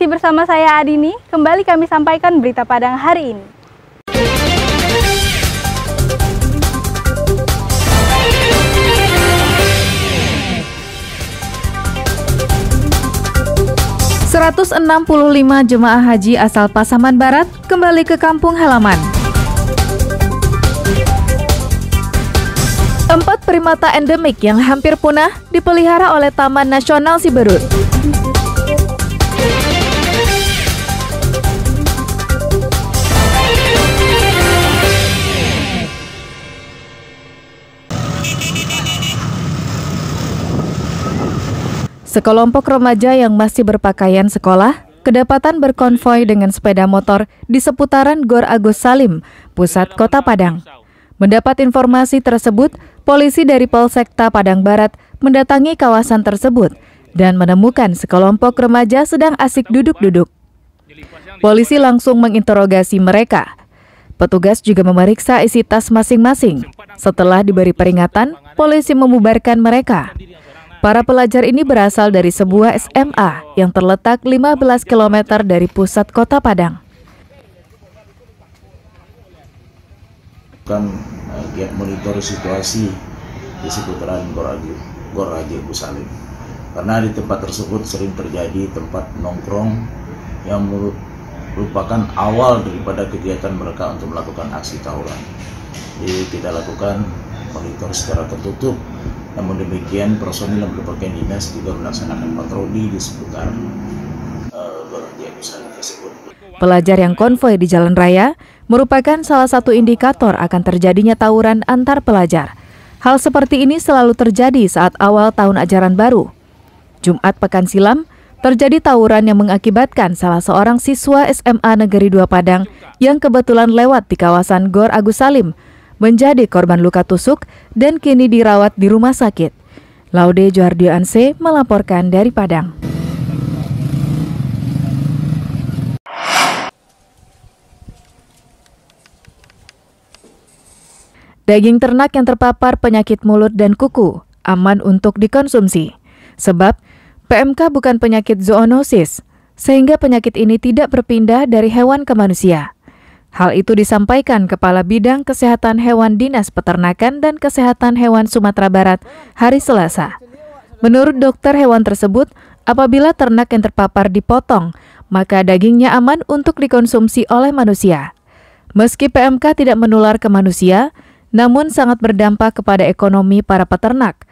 Masih bersama saya Adini, kembali kami sampaikan berita Padang hari ini. ...165 jemaah haji asal Pasaman Barat kembali ke kampung halaman. Empat primata endemik yang hampir punah dipelihara oleh Taman Nasional Siberut. Sekelompok remaja yang masih berpakaian sekolah kedapatan berkonvoi dengan sepeda motor di seputaran Gor Agus Salim, pusat kota Padang. Mendapat informasi tersebut, polisi dari Polsekta Padang Barat mendatangi kawasan tersebut dan menemukan sekelompok remaja sedang asik duduk-duduk. Polisi langsung menginterogasi mereka. Petugas juga memeriksa isi tas masing-masing. Setelah diberi peringatan, polisi membubarkan mereka. Para pelajar ini berasal dari sebuah SMA yang terletak 15 km dari pusat kota Padang. Kan giat monitor situasi di seputaran Goraji, Goraji Busalim. Karena di tempat tersebut sering terjadi tempat nongkrong yang merupakan awal daripada kegiatan mereka untuk melakukan aksi tawuran. Jadi kita lakukan monitor secara tertutup namun demikian, personil yang berpakaian dinas juga melaksanakan patroli di seputar uh, tersebut. Pelajar yang konvoi di jalan raya merupakan salah satu indikator akan terjadinya tawuran antar pelajar. Hal seperti ini selalu terjadi saat awal tahun ajaran baru. Jumat pekan silam, terjadi tawuran yang mengakibatkan salah seorang siswa SMA Negeri 2 Padang yang kebetulan lewat di kawasan Gor Agus Salim menjadi korban luka tusuk dan kini dirawat di rumah sakit. Laude Johardio Anse melaporkan dari Padang. Daging ternak yang terpapar penyakit mulut dan kuku aman untuk dikonsumsi. Sebab PMK bukan penyakit zoonosis, sehingga penyakit ini tidak berpindah dari hewan ke manusia. Hal itu disampaikan Kepala Bidang Kesehatan Hewan Dinas Peternakan dan Kesehatan Hewan Sumatera Barat hari Selasa. Menurut dokter hewan tersebut, apabila ternak yang terpapar dipotong, maka dagingnya aman untuk dikonsumsi oleh manusia. Meski PMK tidak menular ke manusia, namun sangat berdampak kepada ekonomi para peternak.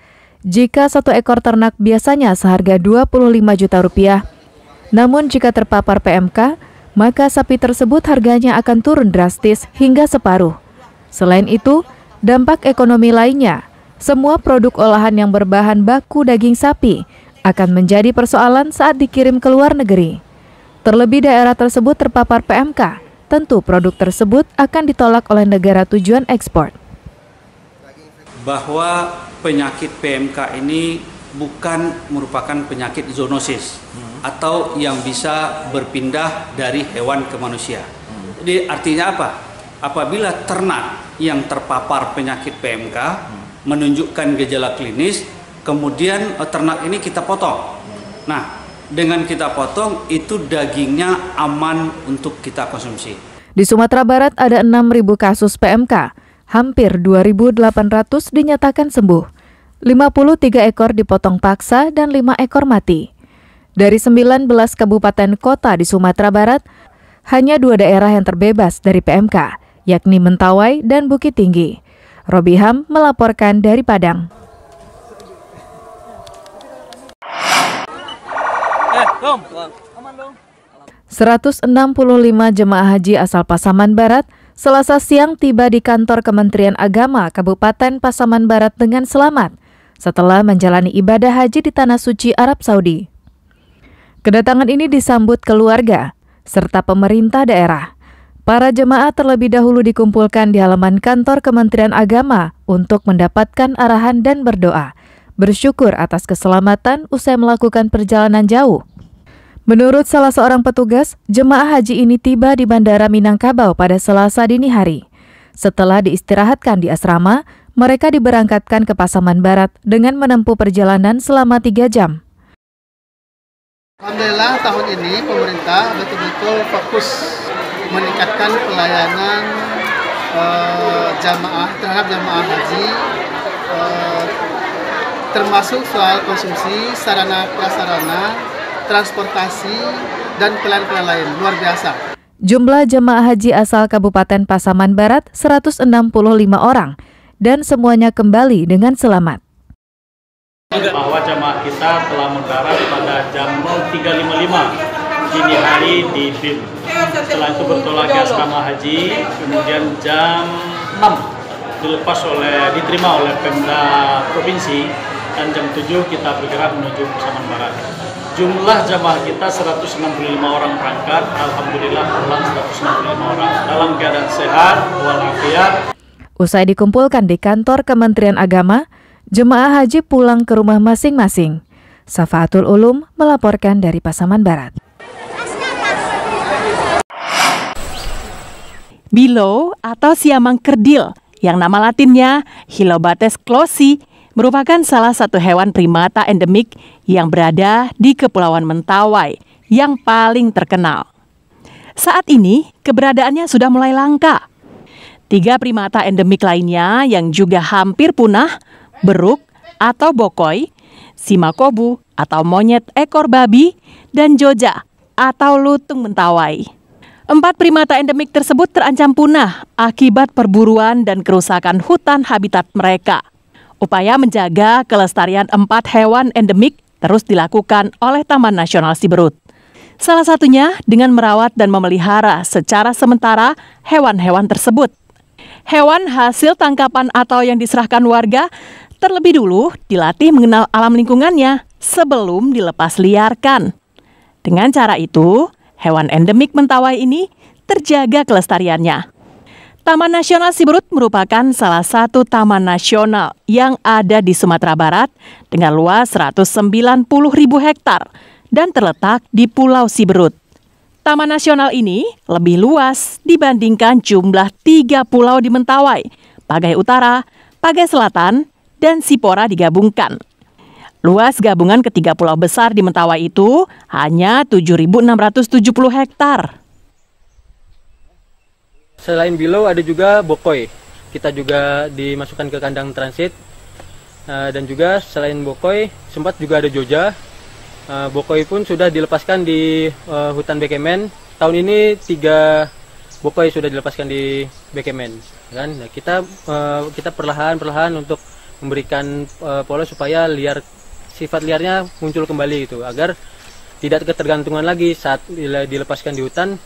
Jika satu ekor ternak biasanya seharga 25 juta rupiah, namun jika terpapar PMK, maka sapi tersebut harganya akan turun drastis hingga separuh. Selain itu, dampak ekonomi lainnya, semua produk olahan yang berbahan baku daging sapi akan menjadi persoalan saat dikirim ke luar negeri. Terlebih daerah tersebut terpapar PMK, tentu produk tersebut akan ditolak oleh negara tujuan ekspor. Bahwa penyakit PMK ini bukan merupakan penyakit zoonosis hmm. atau yang bisa berpindah dari hewan ke manusia. Hmm. Jadi artinya apa? Apabila ternak yang terpapar penyakit PMK hmm. menunjukkan gejala klinis, kemudian eh, ternak ini kita potong. Hmm. Nah, dengan kita potong itu dagingnya aman untuk kita konsumsi. Di Sumatera Barat ada 6.000 kasus PMK, hampir 2.800 dinyatakan sembuh. 53 ekor dipotong paksa dan 5 ekor mati. Dari 19 kabupaten kota di Sumatera Barat, hanya dua daerah yang terbebas dari PMK, yakni Mentawai dan Bukit Tinggi. Robi Ham melaporkan dari Padang. Eh, 165 jemaah haji asal Pasaman Barat Selasa siang tiba di kantor Kementerian Agama Kabupaten Pasaman Barat dengan selamat setelah menjalani ibadah haji di Tanah Suci Arab Saudi. Kedatangan ini disambut keluarga serta pemerintah daerah. Para jemaah terlebih dahulu dikumpulkan di halaman kantor Kementerian Agama untuk mendapatkan arahan dan berdoa, bersyukur atas keselamatan usai melakukan perjalanan jauh. Menurut salah seorang petugas, jemaah haji ini tiba di Bandara Minangkabau pada Selasa dini hari. Setelah diistirahatkan di asrama, mereka diberangkatkan ke Pasaman Barat dengan menempuh perjalanan selama tiga jam. Alhamdulillah tahun ini pemerintah betul-betul fokus meningkatkan pelayanan uh, jamaah terhadap jamaah haji uh, termasuk soal konsumsi sarana prasarana transportasi dan pelayanan lain luar biasa. Jumlah jemaah haji asal Kabupaten Pasaman Barat 165 orang dan semuanya kembali dengan selamat. Bahwa jemaah kita telah mendarat pada jam 03.55 dini hari di BIM. Setelah itu bertolak ke asrama haji, kemudian jam 6 dilepas oleh diterima oleh Pemda Provinsi dan jam 7 kita bergerak menuju Pasaman Barat. Jumlah jamaah kita 165 orang berangkat, Alhamdulillah pulang 165 orang dalam keadaan sehat walafiat. Usai dikumpulkan di kantor Kementerian Agama, jemaah haji pulang ke rumah masing-masing. Safaatul Ulum melaporkan dari Pasaman Barat. Bilo atau siamang kerdil yang nama latinnya Hilobates closi merupakan salah satu hewan primata endemik yang berada di Kepulauan Mentawai yang paling terkenal. Saat ini, keberadaannya sudah mulai langka. Tiga primata endemik lainnya yang juga hampir punah, beruk atau bokoi, simakobu atau monyet ekor babi, dan joja atau lutung mentawai. Empat primata endemik tersebut terancam punah akibat perburuan dan kerusakan hutan habitat mereka. Upaya menjaga kelestarian empat hewan endemik terus dilakukan oleh Taman Nasional Siberut. Salah satunya dengan merawat dan memelihara secara sementara hewan-hewan tersebut. Hewan hasil tangkapan atau yang diserahkan warga terlebih dulu dilatih mengenal alam lingkungannya sebelum dilepas liarkan. Dengan cara itu, hewan endemik mentawai ini terjaga kelestariannya. Taman Nasional Siberut merupakan salah satu taman nasional yang ada di Sumatera Barat dengan luas 190 ribu hektar dan terletak di Pulau Siberut. Taman nasional ini lebih luas dibandingkan jumlah tiga pulau di Mentawai, Pagai Utara, Pagai Selatan, dan Sipora digabungkan. Luas gabungan ketiga pulau besar di Mentawai itu hanya 7.670 hektar. Selain Bilo ada juga Bokoi. Kita juga dimasukkan ke kandang transit. Uh, dan juga selain Bokoi sempat juga ada Joja. Uh, Bokoi pun sudah dilepaskan di uh, hutan Bekemen. Tahun ini tiga Bokoi sudah dilepaskan di Bekemen. Kan? Nah, kita uh, kita perlahan-perlahan untuk memberikan uh, pola supaya liar sifat liarnya muncul kembali gitu agar tidak ketergantungan lagi saat dilepaskan di hutan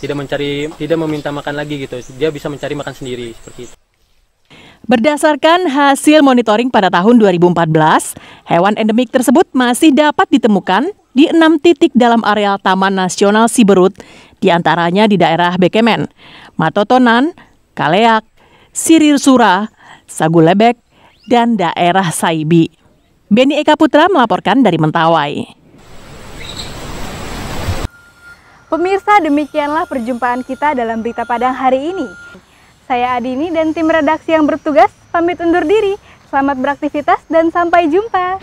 tidak mencari tidak meminta makan lagi gitu dia bisa mencari makan sendiri seperti itu Berdasarkan hasil monitoring pada tahun 2014, hewan endemik tersebut masih dapat ditemukan di enam titik dalam areal Taman Nasional Siberut, di antaranya di daerah Bekemen, Matotonan, Kaleak, Sirirsura, Sagulebek, dan daerah Saibi. Beni Eka Putra melaporkan dari Mentawai. Pemirsa, demikianlah perjumpaan kita dalam Berita Padang hari ini. Saya Adini dan tim redaksi yang bertugas pamit undur diri. Selamat beraktivitas dan sampai jumpa.